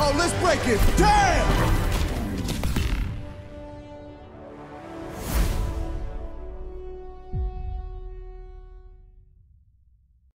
Oh, let's break it damn!